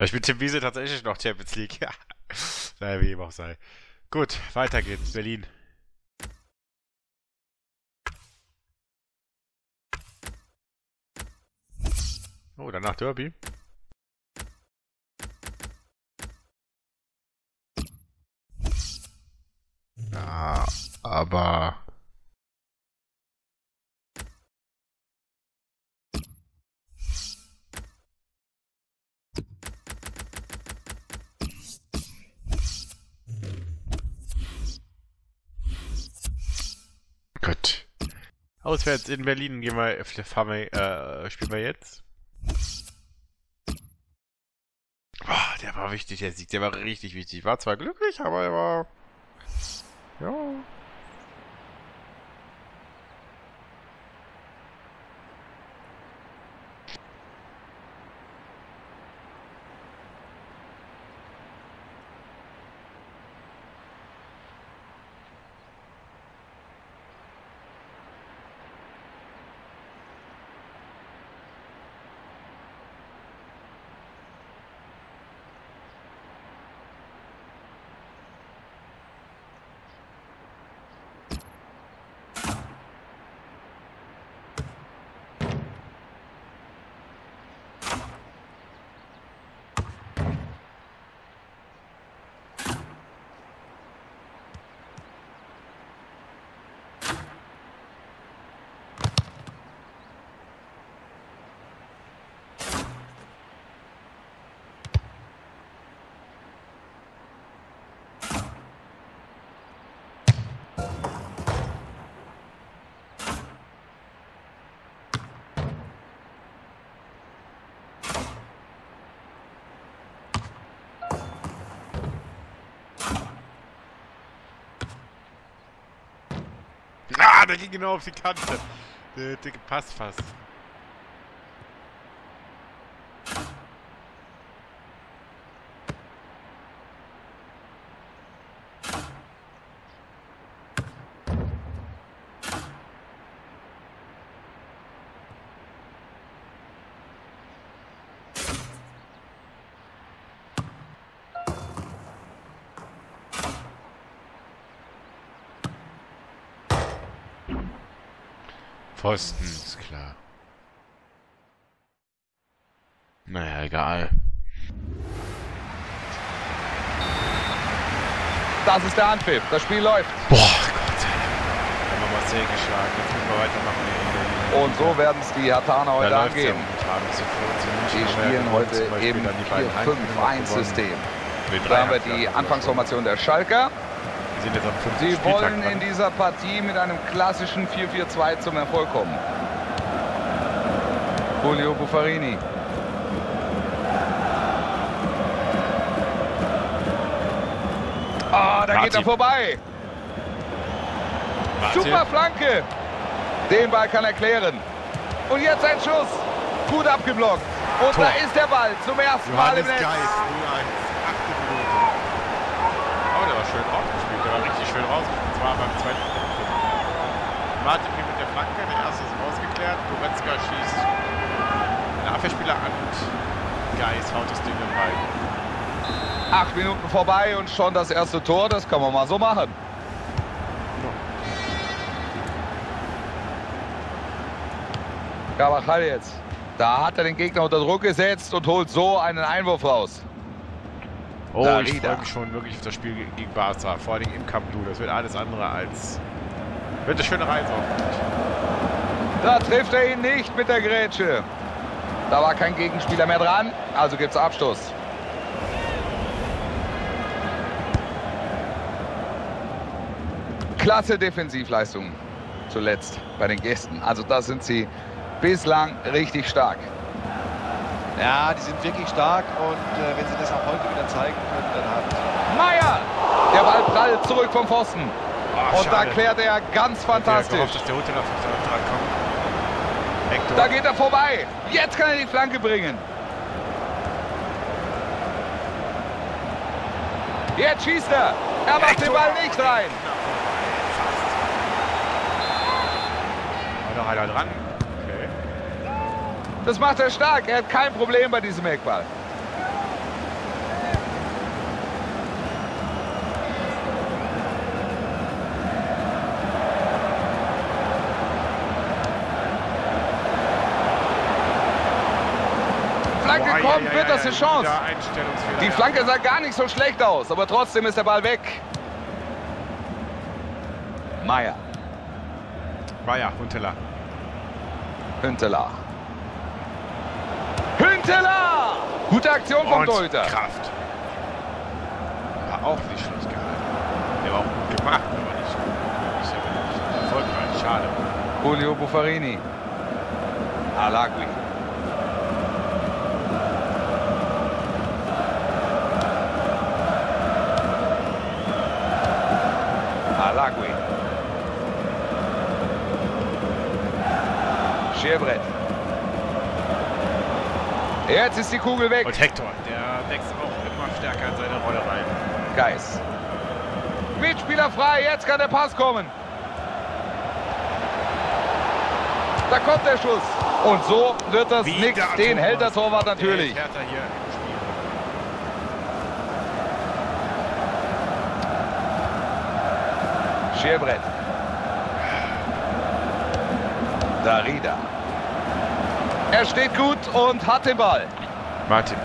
Ich bin Tim Wiese tatsächlich noch Champions League. Ja. Naja, wie ihm auch sei. Gut, weiter geht's. Berlin. Oh, danach Derby. Ja, aber Auswärts in Berlin gehen wir, fahren wir, äh, spielen wir jetzt. Boah, der war wichtig, der Sieg, der war richtig wichtig. War zwar glücklich, aber er war, ja, Ah, der ging genau auf die Kante. Der, der passt fast. Pfosten, ist klar. Naja, egal. Das ist der Anpfiff. Das Spiel läuft. Boah, Gott sei Dank. Haben wir Marseille geschlagen. Jetzt müssen wir weitermachen. Und so werden es die Hertaner heute angehen. Die spielen heute im 4-5-1-System. Da haben wir die Anfangsformation der Schalker. Sie wollen in dieser Partie mit einem klassischen 4-4-2 zum Erfolg kommen. Julio Buffarini. Ah, oh, da Martin. geht er vorbei. Martin. Super Flanke. Den Ball kann er klären. Und jetzt ein Schuss. Gut abgeblockt. Und Tor. da ist der Ball zum ersten Johannes Mal im Netz. Geist, 0-1 schön rausgespielt. Der war richtig schön rausgespielt. Das war beim zweiten. Martin mit der Flanke. Der erste ist rausgeklärt. Goretzka schießt den Abwehrspieler an und Geis haut das Ding rein. Acht Minuten vorbei und schon das erste Tor. Das kann man mal so machen. Gabachal jetzt. Da hat er den Gegner unter Druck gesetzt und holt so einen Einwurf raus. Oh, da ich freue mich schon wirklich auf das Spiel gegen Barca. Vor allem im Camp Nou. Das wird alles andere als... Wird eine schöne Reise Da trifft er ihn nicht mit der Grätsche. Da war kein Gegenspieler mehr dran. Also gibt es Abstoß. Klasse Defensivleistung zuletzt bei den Gästen. Also da sind sie bislang richtig stark. Ja, die sind wirklich stark und äh, wenn sie das auch heute wieder zeigen können, dann hat... Meier! Der Ball prallt zurück vom Pfosten. Oh, und schade. da klärt er ganz fantastisch. Gehofft, dass der da geht er vorbei. Jetzt kann er die Flanke bringen. Jetzt schießt er. Er macht Hector. den Ball nicht rein. Noch einer dran. Das macht er stark. Er hat kein Problem bei diesem Eckball. Flanke oh, kommt, ja, wird das eine Chance. Die Flanke sah gar nicht so schlecht aus, aber trotzdem ist der Ball weg. Meier. Meier, Huntelaar. Huntelaar. Hünteler! Gute Aktion vom Torhüter. Kraft. War auch nicht schlecht gehalten. Der war auch gut gemacht, aber nicht, nicht, nicht erfolgreich. Schade. Julio Buffarini. Alagui. Alagui. Scherbrett. Jetzt ist die Kugel weg. Und Hector, der wächst auch immer stärker in seine Rolle rein. Geis. Mitspieler frei, jetzt kann der Pass kommen. Da kommt der Schuss. Und so wird das nichts. Den hält der Torwart natürlich. Scherbrett. Darida. Er steht gut und hat den Ball. Martin.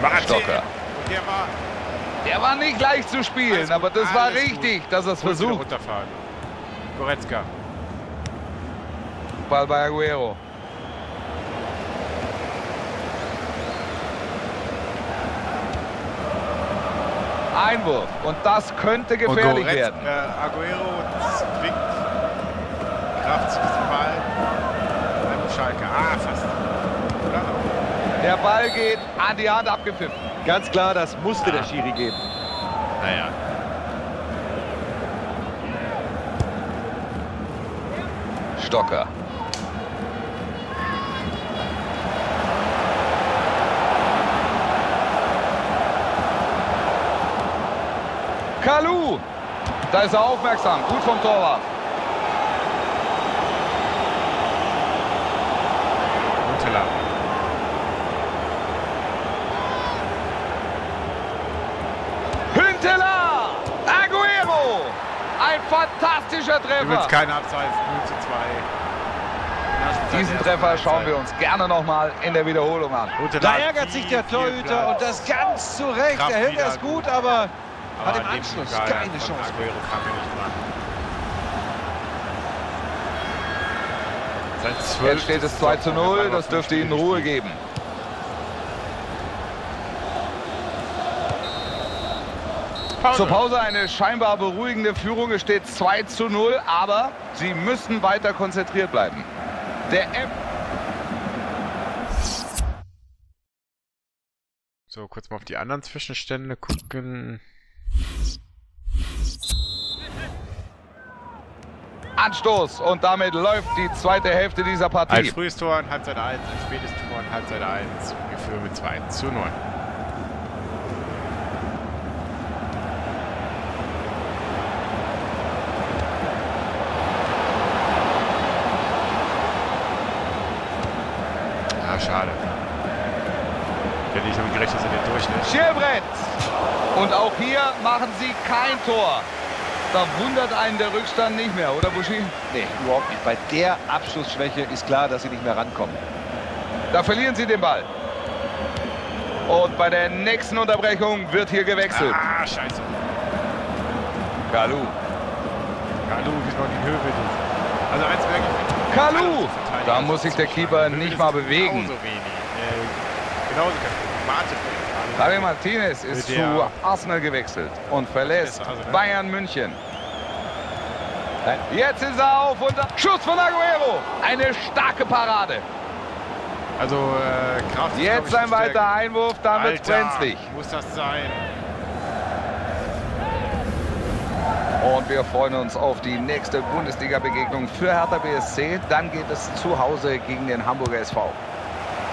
Martin. Stocker. Der war, der war nicht leicht zu spielen, aber das war richtig, gut. dass er es versucht. Goretzka. Ball bei Aguero. Einwurf. Und das könnte gefährlich werden. Äh, Aguero zwingt Kraft zu diesem Ball. Beim Schalke. Ah, fast. Der Ball geht an die Hand abgepfiffen. Ganz klar, das musste ja. der Schiri geben. Naja. Stocker. Kalu. Da ist er aufmerksam. Gut vom Torwart. Huntela. Hünteler! Aguero! Ein fantastischer Treffer. Übrigens kein Abseits, 0 zu 2. Diesen Treffer schauen wir uns gerne nochmal in der Wiederholung an. Da ärgert sich der Torhüter und das ganz zu Recht. Er hält es gut, aber aber Hat im Anschluss keine Chance. Jetzt steht es 2 zu 0, das dürfte Ihnen Ruhe geben. Pause. Zur Pause eine scheinbar beruhigende Führung. Es steht 2 zu 0, aber Sie müssen weiter konzentriert bleiben. Der M so, kurz mal auf die anderen Zwischenstände gucken. Anstoß und damit läuft die zweite Hälfte dieser Partie. Ein frühes Tor in Halbzeit 1, ein spätes Tor in Halbzeit 1. Wir führen mit 2 zu 9. Ah, schade. Hätte ich damit gerechnet, dass er den durchnimmt. Schierbrett! Und auch hier machen sie kein Tor. Da wundert einen der Rückstand nicht mehr, oder Buschi? Nee, überhaupt nicht. Bei der Abschlussschwäche ist klar, dass sie nicht mehr rankommen. Da verlieren sie den Ball. Und bei der nächsten Unterbrechung wird hier gewechselt. Ah, scheiße. Kalu. Kalu, wie noch die Höhe Also eins wirklich. Kalu! Da muss sich der Keeper nicht mal bewegen. Äh, genauso Martin Javi Martinez ist zu Arsenal gewechselt und verlässt? Bayern München. Jetzt ist er auf und Schuss von Aguero. Eine starke Parade. Also äh, Kraft. Jetzt ein weiter Einwurf, dann wird brenzlig. Muss das sein. Und wir freuen uns auf die nächste Bundesliga-Begegnung für Hertha BSC. Dann geht es zu Hause gegen den Hamburger SV.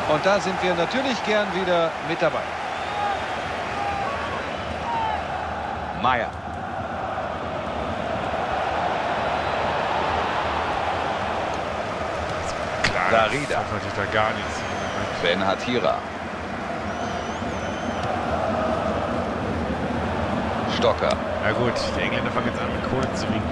Und da sind wir natürlich gern wieder mit dabei. Meier. Darida. Da gar nichts. Ben Hatira. Stocker. Na gut, die Engländer fangen jetzt an mit Kohlen zu winken.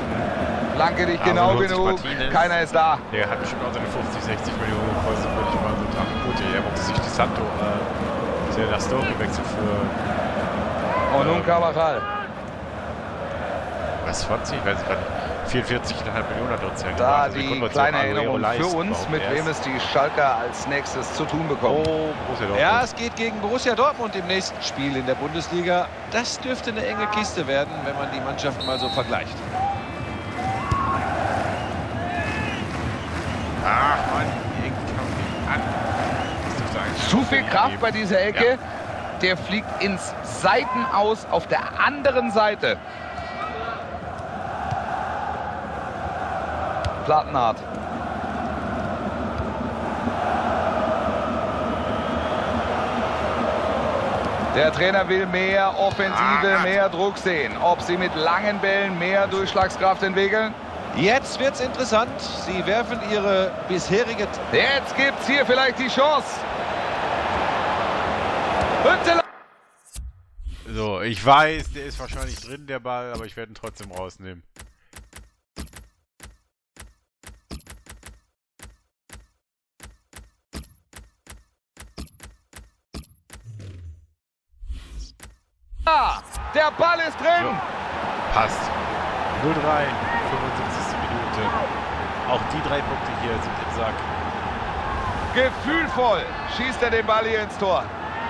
Flanke nicht genau genug. Keiner ist da. Der hat bestimmt auch seine 50, 60 Millionen gekostet, würde ich mal so dran. Gut, er musste sich die Santo, äh, ja nach Stoke gewechselt für... Und nun Cabral. Was, 20? Ich weiß es gar nicht. 44,5 Millionen hat uns ja Da also die kleine Erinnerung für uns, mit wem es die Schalker als nächstes zu tun bekommen. Oh, ja, es geht gegen Borussia Dortmund im nächsten Spiel in der Bundesliga. Das dürfte eine enge Kiste werden, wenn man die Mannschaften mal so vergleicht. Ach Mann, an. Zu viel Kraft bei dieser Ecke. Ja. Der fliegt ins Seitenaus auf der anderen Seite. Plattenhardt. Der Trainer will mehr Offensive, ah. mehr Druck sehen. Ob sie mit langen Bällen mehr Durchschlagskraft entwickeln? Jetzt wird es interessant. Sie werfen ihre bisherige... Jetzt gibt es hier vielleicht die Chance. So, ich weiß, der ist wahrscheinlich drin, der Ball, aber ich werde ihn trotzdem rausnehmen. Der Ball ist drin. Ja, passt. 0-3, 75. Minute. Auch die drei Punkte hier sind im Sack. Gefühlvoll schießt er den Ball hier ins Tor.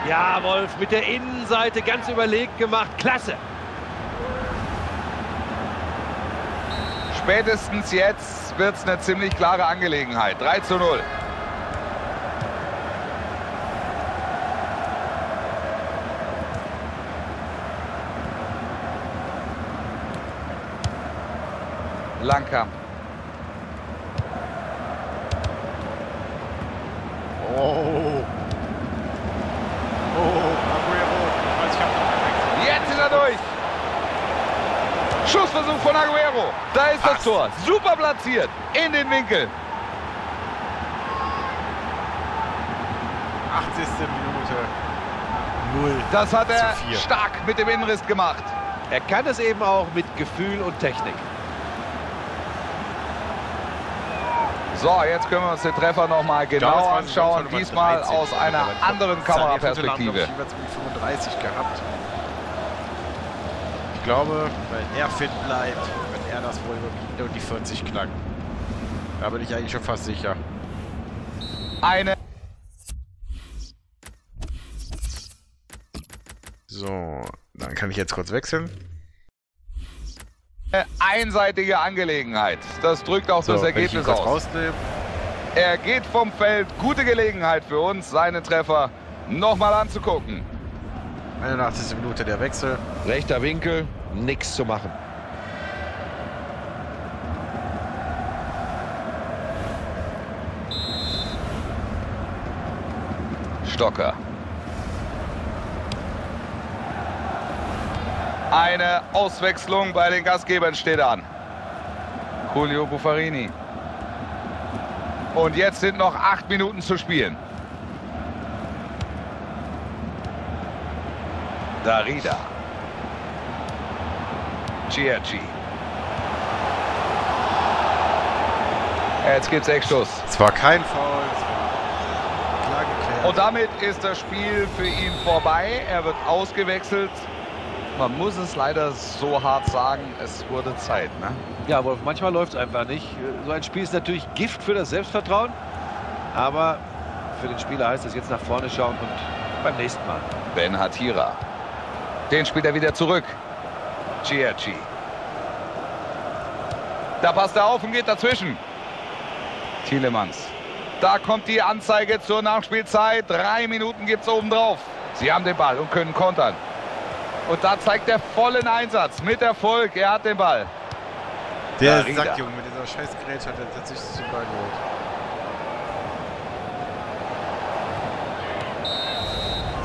Ja, Wolf, mit der Innenseite ganz überlegt gemacht. Klasse. Spätestens jetzt wird es eine ziemlich klare Angelegenheit. 3 zu 0. Langkamp. Oh. Oh. Jetzt ist er durch. Schussversuch von Aguero. Da ist Pass. das Tor. Super platziert. In den Winkel. 80. Minute. Null. Das hat er stark mit dem Innenriss gemacht. Er kann es eben auch mit Gefühl und Technik. So, jetzt können wir uns den Treffer noch mal genau anschauen. Diesmal aus einer anderen Kameraperspektive. Ich glaube, wenn er fit bleibt, wenn er das wohl überbieten und die 40 knacken. Da bin ich eigentlich schon fast sicher. Eine. So, dann kann ich jetzt kurz wechseln einseitige Angelegenheit. Das drückt auch so, das Ergebnis aus. Rausnehmen. Er geht vom Feld. Gute Gelegenheit für uns, seine Treffer nochmal anzugucken. 81. Minute der Wechsel. Rechter Winkel, nichts zu machen. Stocker. Eine Auswechslung bei den Gastgebern steht an. Julio Buffarini. Und jetzt sind noch acht Minuten zu spielen. Darida. Ciaci. Jetzt gibt es Eckstoß. Es war kein Foul, war. Und damit ist das Spiel für ihn vorbei. Er wird ausgewechselt man muss es leider so hart sagen, es wurde Zeit. Ne? Ja, aber manchmal läuft es einfach nicht. So ein Spiel ist natürlich Gift für das Selbstvertrauen, aber für den Spieler heißt es jetzt nach vorne schauen und beim nächsten Mal. Ben Hatira. Den spielt er wieder zurück. Ciaci. Da passt er auf und geht dazwischen. Thielemanns. Da kommt die Anzeige zur Nachspielzeit. Drei Minuten gibt es obendrauf. Sie haben den Ball und können kontern. Und da zeigt er vollen Einsatz mit Erfolg. Er hat den Ball. Der ja, Sackjunge mit dieser scheiß Gerät hat er tatsächlich zu Ball geholt.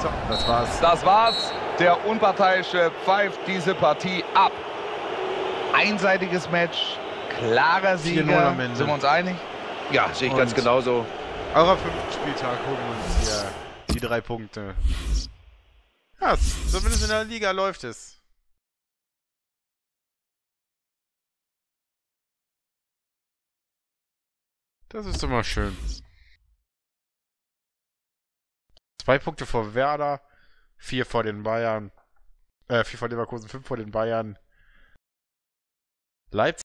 So, das war's. Das war's. Der Unparteiische pfeift diese Partie ab. Einseitiges Match, klarer Sieger. Sind wir uns einig? Ja, sehe ich Und ganz genauso. Eurer fünften Spieltag holen wir uns hier die drei Punkte. Ja, zumindest in der Liga läuft es. Das ist immer schön. Zwei Punkte vor Werder, vier vor den Bayern, äh, vier vor Leverkusen, fünf vor den Bayern. Leipzig